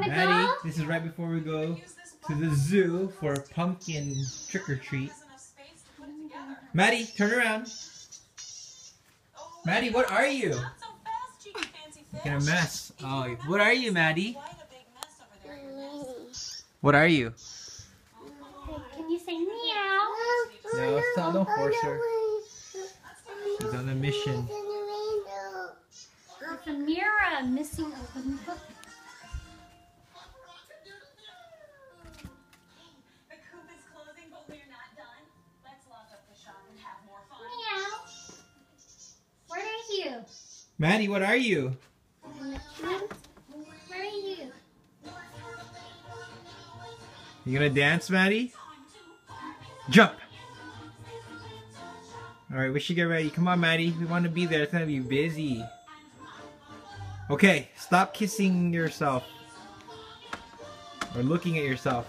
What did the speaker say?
want to Maudie, go? this is right before we go to the zoo for pumpkin trick or treat. Maudie, turn around. Maudie, what are you? Making a mess. Oh, what are you, Maudie? What are you? Can you say meow? No, stop, don't force her. She's on a mission. It's a mirror missing a wooden Maudie, what are you? What are you? You gonna dance, Maudie? Jump! Alright, we should get ready. Come on, Maudie. We want to be there. It's gonna be busy. Okay, stop kissing yourself. Or looking at yourself.